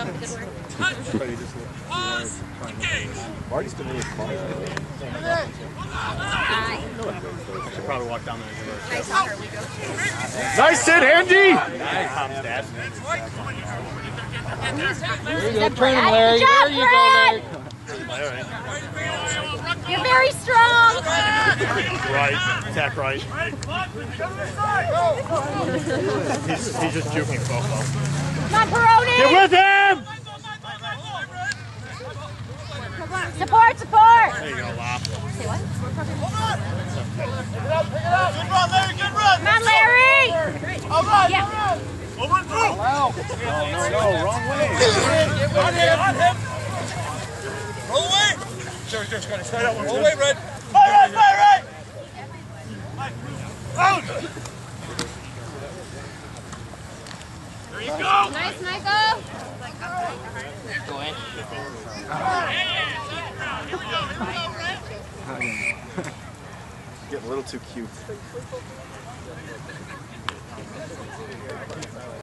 up. Good work. Marty's been really quiet. Hi. I should probably walk down there and give her Nice on her. Nice sit, Andy! Tom's dad. Good turn, Larry. Good job, there you Brad. Larry. You're very strong. Right. Attack right. he's, he's just juking Fofo. Come on, Peroni. Get with him! There you go, Lop. Say what? Good run, Larry, good run! Come on, Larry. All right, Yeah. over and through! No, no, wrong way. On him, on him! Roll away! Roll away, Red! Fire right, fire right! Out! There you go! Nice, Michael. Getting a little too cute.